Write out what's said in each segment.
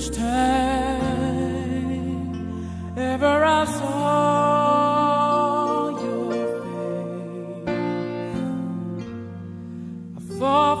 first time ever I saw.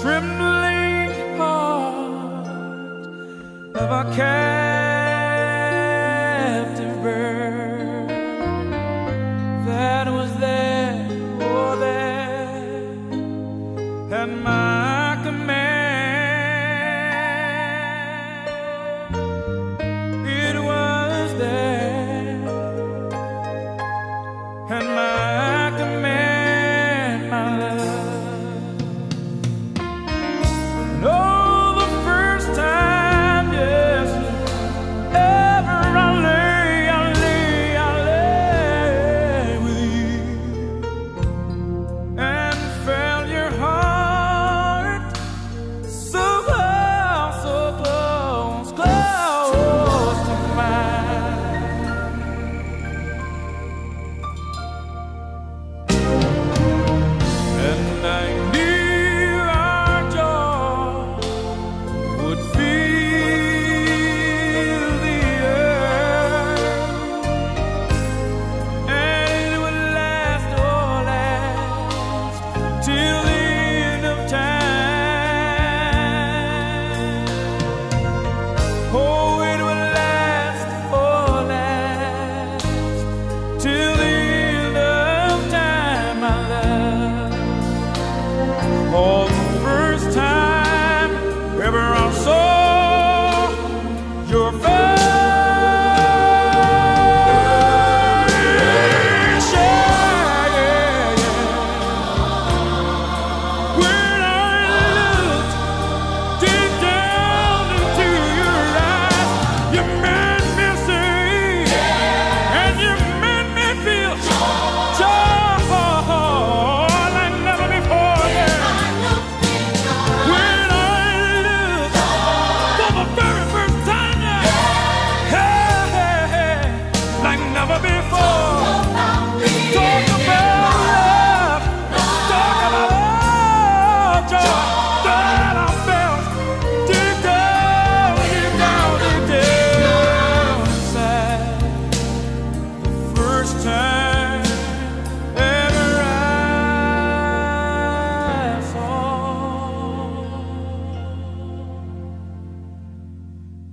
trembling heart have I.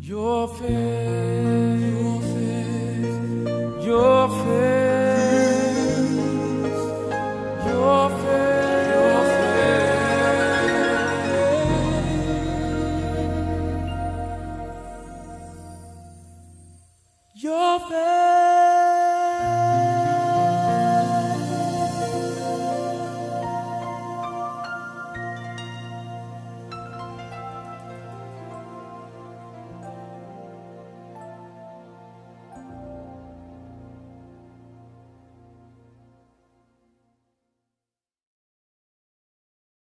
Your face, your face, your face, your face, your face. your.